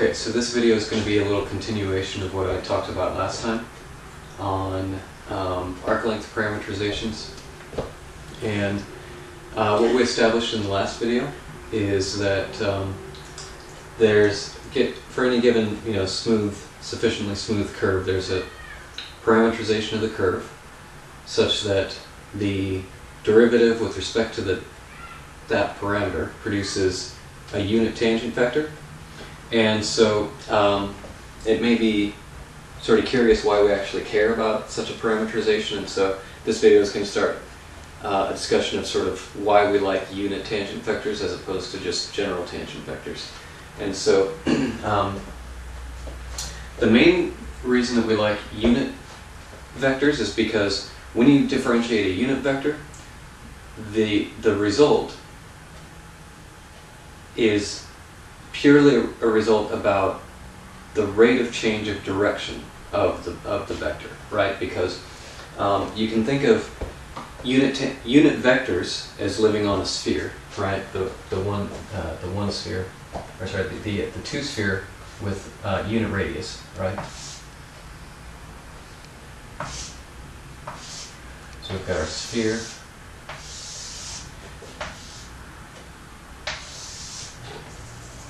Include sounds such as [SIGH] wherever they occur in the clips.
Okay, so this video is going to be a little continuation of what I talked about last time on um, arc length parameterizations. And uh, what we established in the last video is that um, there's get for any given you know smooth, sufficiently smooth curve, there's a parameterization of the curve such that the derivative with respect to the that parameter produces a unit tangent vector and so um, it may be sort of curious why we actually care about such a parameterization. And so this video is going to start uh, a discussion of sort of why we like unit tangent vectors as opposed to just general tangent vectors. And so [CLEARS THROAT] um, the main reason that we like unit vectors is because when you differentiate a unit vector, the, the result is purely a result about the rate of change of direction of the, of the vector, right? Because um, you can think of unit, unit vectors as living on a sphere, right? The, the, one, uh, the one sphere, or sorry, the, the, the two sphere with uh, unit radius, right? So we've got our sphere.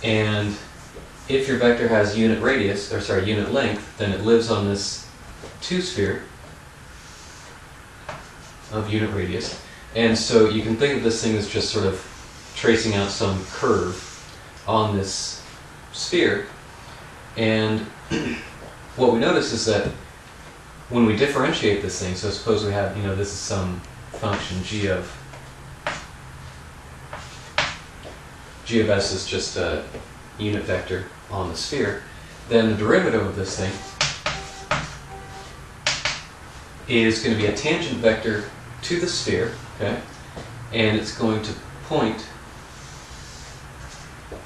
And if your vector has unit radius, or sorry, unit length, then it lives on this two sphere of unit radius. And so you can think of this thing as just sort of tracing out some curve on this sphere. And [CLEARS THROAT] what we notice is that when we differentiate this thing, so suppose we have, you know, this is some function g of g of s is just a unit vector on the sphere, then the derivative of this thing is going to be a tangent vector to the sphere, okay? And it's going to point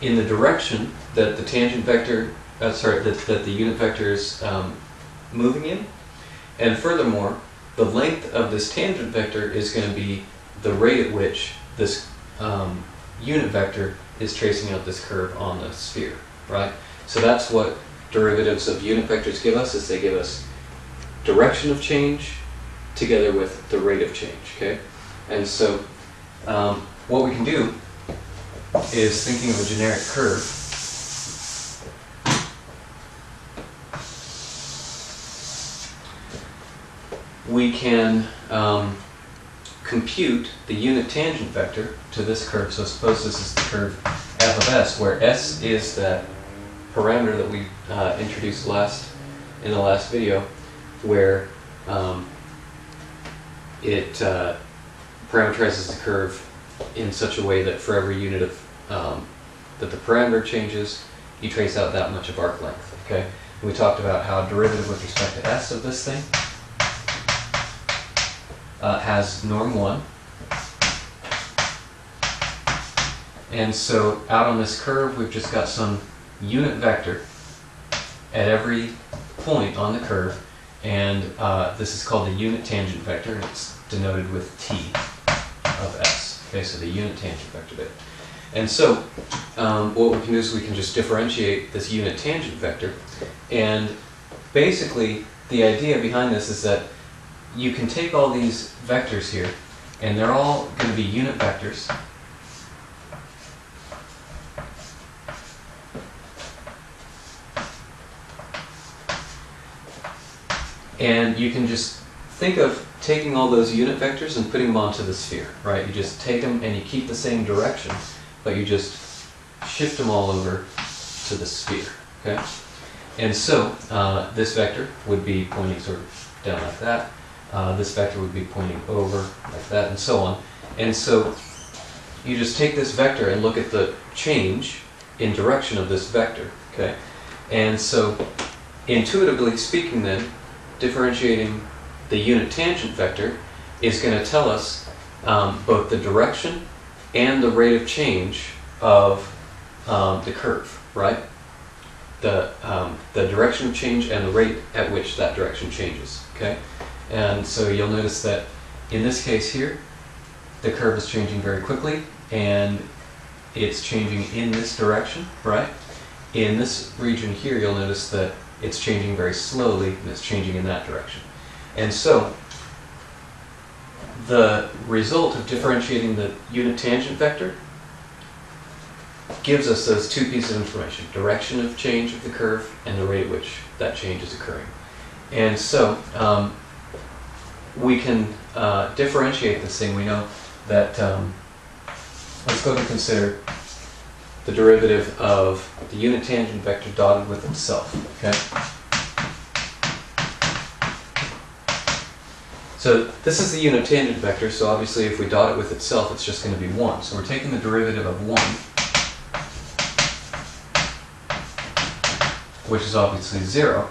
in the direction that the tangent vector, uh, sorry, that, that the unit vector is um, moving in. And furthermore, the length of this tangent vector is going to be the rate at which this um, unit vector is tracing out this curve on the sphere, right? So that's what derivatives of unit vectors give us, is they give us direction of change together with the rate of change, okay? And so um, what we can do is thinking of a generic curve. We can um, compute the unit tangent vector to this curve. So suppose this is the curve f of s, where s is that parameter that we uh, introduced last in the last video, where um, it uh, parameterizes the curve in such a way that for every unit of um, that the parameter changes, you trace out that much of arc length. Okay, we talked about how derivative with respect to s of this thing uh, has norm 1. And so out on this curve, we've just got some unit vector at every point on the curve. And uh, this is called the unit tangent vector, and it's denoted with t of s. Okay, so the unit tangent vector bit. And so um, what we can do is we can just differentiate this unit tangent vector. And basically, the idea behind this is that you can take all these vectors here, and they're all going to be unit vectors. And you can just think of taking all those unit vectors and putting them onto the sphere, right? You just take them and you keep the same direction, but you just shift them all over to the sphere, okay? And so uh, this vector would be pointing sort of down like that uh, this vector would be pointing over like that and so on. And so you just take this vector and look at the change in direction of this vector, okay? And so intuitively speaking then, differentiating the unit tangent vector is going to tell us um, both the direction and the rate of change of um, the curve, right? The, um, the direction of change and the rate at which that direction changes, okay? And so you'll notice that in this case here, the curve is changing very quickly and it's changing in this direction, right? in this region here, you'll notice that it's changing very slowly and it's changing in that direction. And so, the result of differentiating the unit tangent vector gives us those two pieces of information, direction of change of the curve and the rate at which that change is occurring. And so, um, we can uh, differentiate this thing. We know that, um, let's go and consider the derivative of the unit tangent vector dotted with itself, okay? So this is the unit tangent vector, so obviously if we dot it with itself, it's just going to be 1. So we're taking the derivative of 1, which is obviously 0.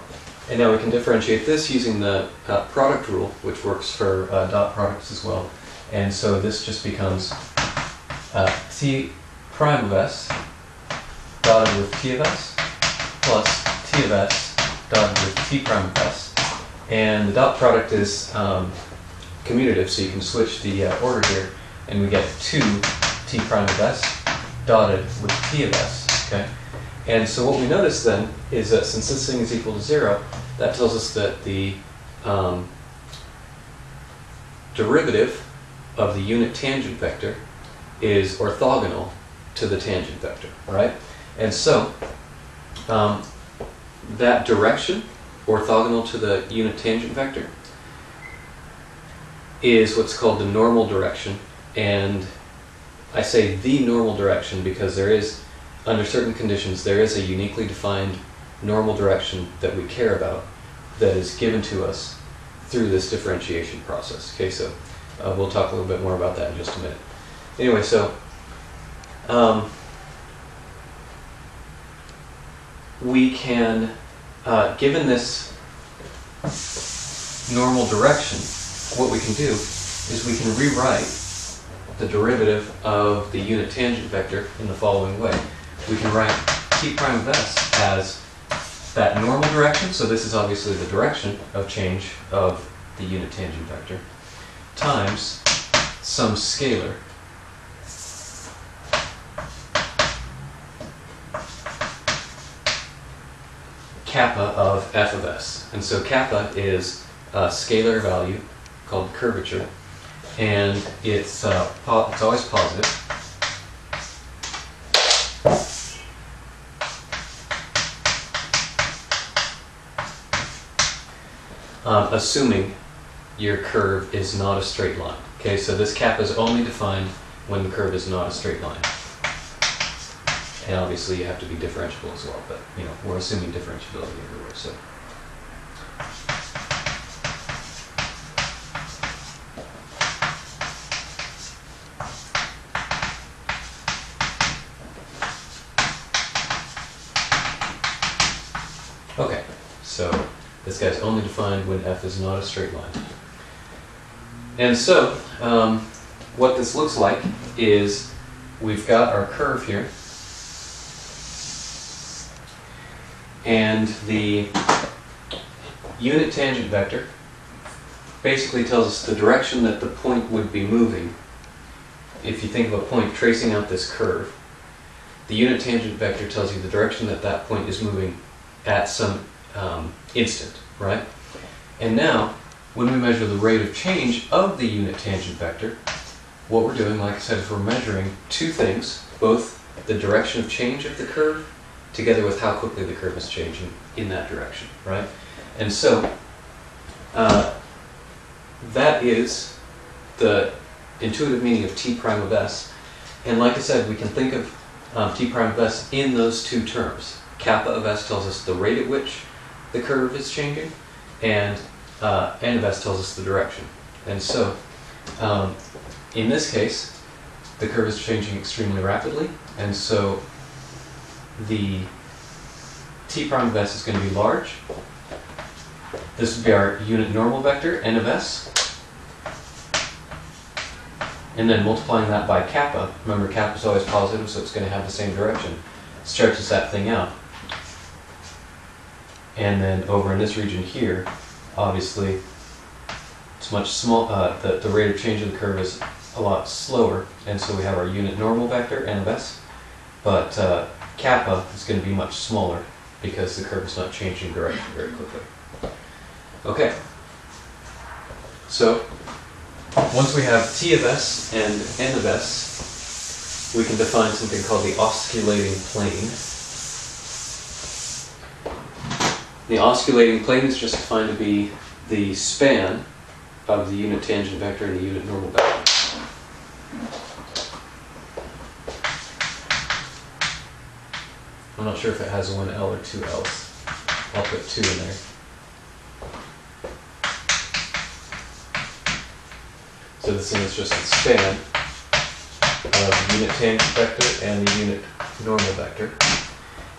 And now we can differentiate this using the uh, product rule, which works for uh, dot products as well. And so this just becomes uh, t prime of s dotted with t of s plus t of s dotted with t prime of s. And the dot product is um, commutative, so you can switch the uh, order here, and we get 2 t prime of s dotted with t of s, okay? And so what we notice then is that since this thing is equal to 0, that tells us that the um, derivative of the unit tangent vector is orthogonal to the tangent vector, right? And so um, that direction, orthogonal to the unit tangent vector, is what's called the normal direction. And I say the normal direction because there is, under certain conditions, there is a uniquely defined normal direction that we care about that is given to us through this differentiation process. Okay, so uh, we'll talk a little bit more about that in just a minute. Anyway, so um, we can, uh, given this normal direction, what we can do is we can rewrite the derivative of the unit tangent vector in the following way. We can write t prime of s as that normal direction, so this is obviously the direction of change of the unit tangent vector, times some scalar kappa of f of s. And so kappa is a scalar value called curvature, and it's, uh, it's always positive. Um, assuming your curve is not a straight line. Okay, so this kappa is only defined when the curve is not a straight line. And obviously you have to be differentiable as well, but you know, we're assuming differentiability everywhere, so. When f is not a straight line. And so, um, what this looks like is we've got our curve here, and the unit tangent vector basically tells us the direction that the point would be moving. If you think of a point tracing out this curve, the unit tangent vector tells you the direction that that point is moving at some um, instant, right? And now, when we measure the rate of change of the unit tangent vector, what we're doing, like I said, is we're measuring two things, both the direction of change of the curve together with how quickly the curve is changing in that direction, right? And so, uh, that is the intuitive meaning of t prime of s. And like I said, we can think of um, t prime of s in those two terms. Kappa of s tells us the rate at which the curve is changing, and uh, s tells us the direction. And so, um, in this case, the curve is changing extremely rapidly, and so the t prime of s is going to be large. This would be our unit normal vector, n of s. And then multiplying that by kappa, remember kappa is always positive, so it's going to have the same direction, stretches that thing out. And then over in this region here, obviously, it's much small, uh, the, the rate of change of the curve is a lot slower, and so we have our unit normal vector, n of s, but uh, kappa is going to be much smaller because the curve is not changing direction very quickly. Okay. So, once we have t of s and n of s, we can define something called the osculating plane. The osculating plane is just defined to be the span of the unit tangent vector and the unit normal vector. I'm not sure if it has one L or two L's. I'll put two in there. So this thing is just the span of the unit tangent vector and the unit normal vector.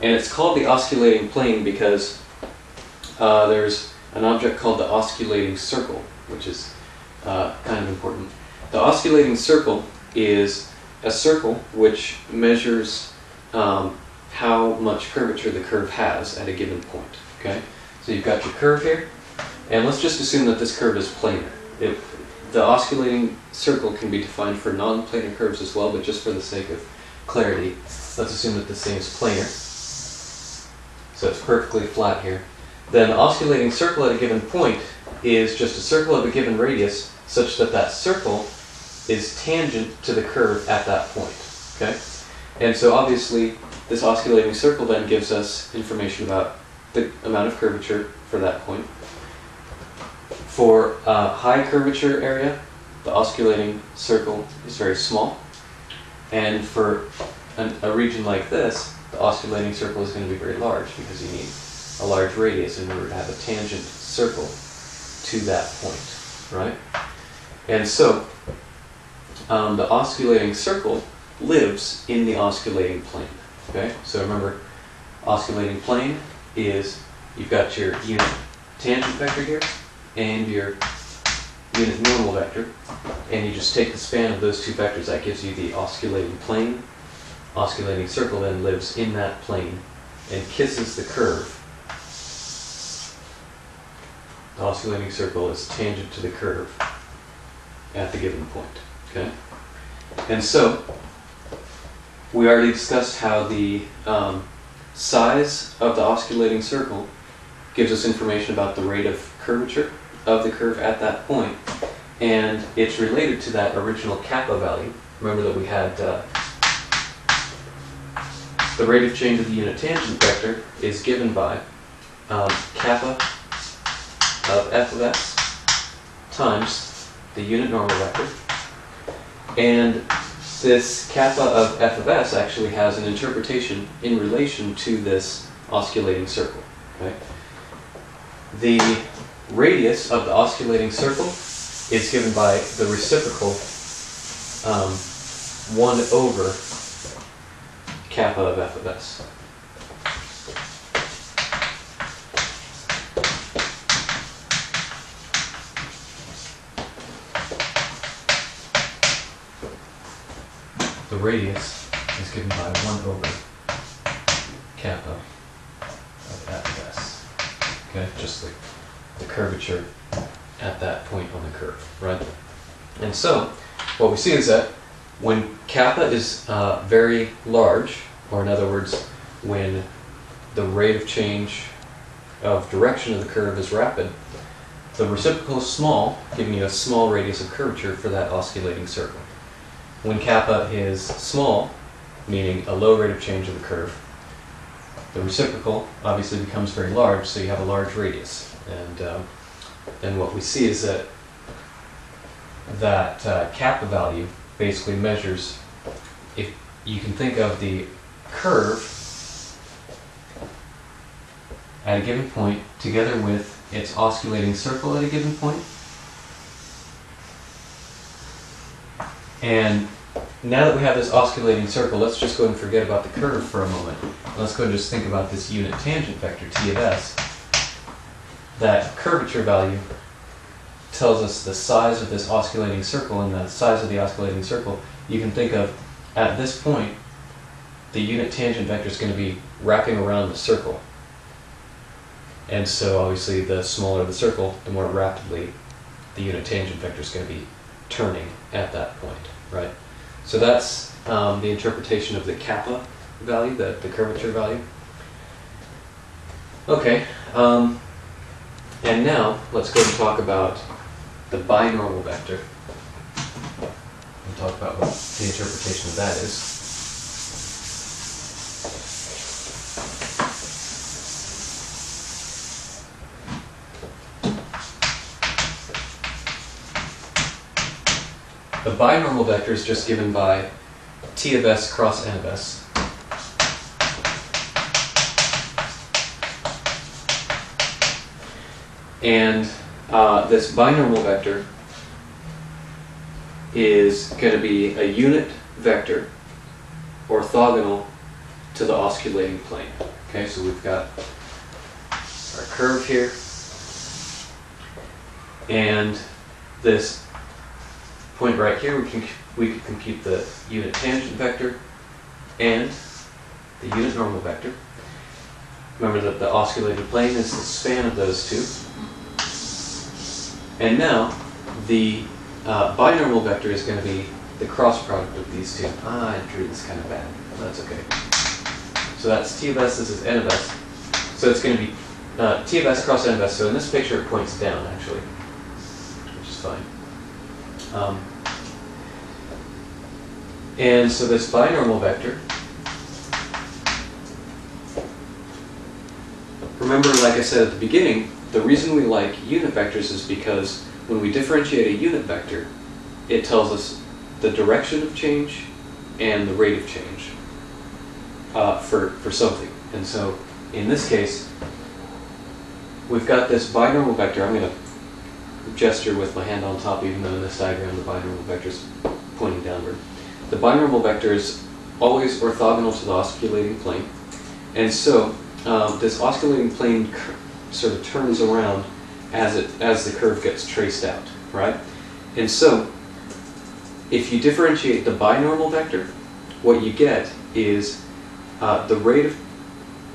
And it's called the osculating plane because uh, there's an object called the osculating circle, which is uh, kind of important. The osculating circle is a circle which measures um, how much curvature the curve has at a given point. Okay, so you've got your curve here, and let's just assume that this curve is planar. It, the osculating circle can be defined for non-planar curves as well, but just for the sake of clarity, let's assume that this thing is planar. So it's perfectly flat here. Then the osculating circle at a given point is just a circle of a given radius such that that circle is tangent to the curve at that point. Okay? And so obviously this osculating circle then gives us information about the amount of curvature for that point. For a high curvature area, the osculating circle is very small. And for an, a region like this, the osculating circle is going to be very large because you need a large radius in order to have a tangent circle to that point, right? And so um, the osculating circle lives in the osculating plane. Okay, so remember, osculating plane is you've got your unit tangent vector here and your unit normal vector, and you just take the span of those two vectors. That gives you the osculating plane. Osculating circle then lives in that plane and kisses the curve. The osculating circle is tangent to the curve at the given point. Okay, and so we already discussed how the um, size of the osculating circle gives us information about the rate of curvature of the curve at that point, and it's related to that original kappa value. Remember that we had uh, the rate of change of the unit tangent vector is given by um, kappa of f of s times the unit normal vector, and this kappa of f of s actually has an interpretation in relation to this osculating circle. Okay? The radius of the osculating circle is given by the reciprocal um, 1 over kappa of f of s. radius is given by 1 over kappa of s. Okay, just like the curvature at that point on the curve, right? And so, what we see is that when kappa is uh, very large, or in other words, when the rate of change of direction of the curve is rapid, the reciprocal is small, giving you a small radius of curvature for that osculating circle. When kappa is small, meaning a low rate of change of the curve, the reciprocal obviously becomes very large, so you have a large radius. And um, then what we see is that that uh, kappa value basically measures if you can think of the curve at a given point together with its osculating circle at a given point. And now that we have this osculating circle, let's just go and forget about the curve for a moment. Let's go and just think about this unit tangent vector, t of s. That curvature value tells us the size of this osculating circle, and the size of the osculating circle, you can think of, at this point, the unit tangent vector is going to be wrapping around the circle. And so obviously the smaller the circle, the more rapidly the unit tangent vector is going to be turning at that point, right? So that's um, the interpretation of the kappa value, the, the curvature value. Okay, um, and now let's go and talk about the binormal vector. And talk about what the interpretation of that is. Binormal vector is just given by t of s cross n of s. And uh, this binormal vector is going to be a unit vector orthogonal to the osculating plane. Okay, so we've got our curve here, and this point right here, we can we can compute the unit tangent vector and the unit normal vector. Remember that the osculating plane is the span of those two. And now, the uh, binormal vector is going to be the cross product of these two. Ah, I drew this kind of bad. But that's okay. So that's t of s, this is n of s. So it's going to be uh, t of s cross n of s. So in this picture, it points down, actually, which is fine. Um, and so this binormal vector, remember, like I said at the beginning, the reason we like unit vectors is because when we differentiate a unit vector, it tells us the direction of change and the rate of change uh, for, for something. And so in this case, we've got this binormal vector. I'm going to gesture with my hand on top, even though in this diagram the binormal vector is pointing downward. The binormal vector is always orthogonal to the osculating plane. And so um, this osculating plane sort of turns around as it as the curve gets traced out, right? And so if you differentiate the binormal vector, what you get is uh, the rate of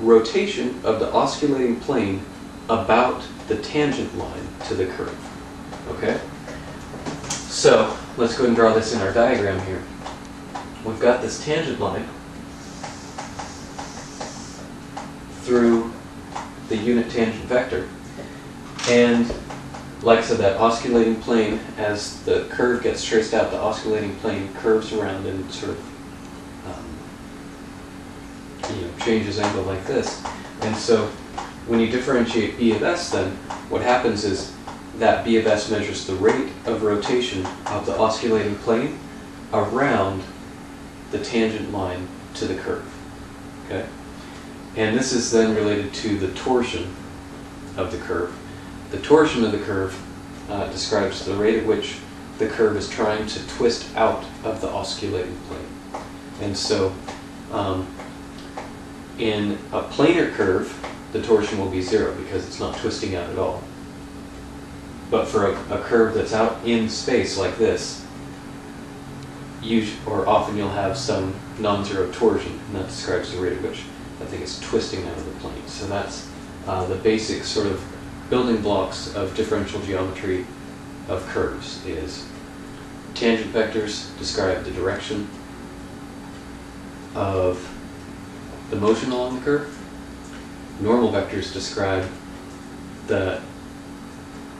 rotation of the osculating plane about the tangent line to the curve. Okay? So let's go and draw this in our diagram here. We've got this tangent line through the unit tangent vector. And like I said, that osculating plane, as the curve gets traced out, the osculating plane curves around and sort of um, you know, changes angle like this. And so when you differentiate b of s then, what happens is that b of s measures the rate of rotation of the osculating plane around the tangent line to the curve. Okay? And this is then related to the torsion of the curve. The torsion of the curve uh, describes the rate at which the curve is trying to twist out of the osculating plane. And so um, in a planar curve, the torsion will be zero because it's not twisting out at all. But for a, a curve that's out in space like this, or often you'll have some non-zero torsion, and that describes the rate at which the thing is twisting out of the plane. So that's uh, the basic sort of building blocks of differential geometry of curves is tangent vectors describe the direction of the motion along the curve. Normal vectors describe the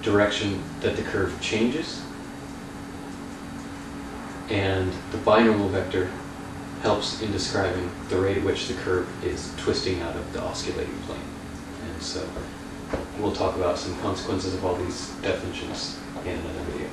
direction that the curve changes. And the binormal vector helps in describing the rate at which the curve is twisting out of the osculating plane. And so we'll talk about some consequences of all these definitions in another video.